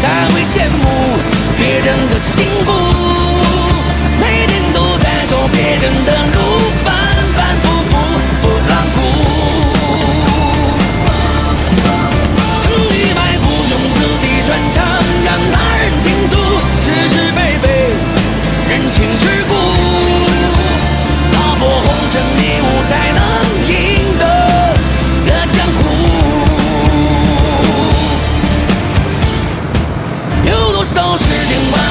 才会羡慕。总是听完。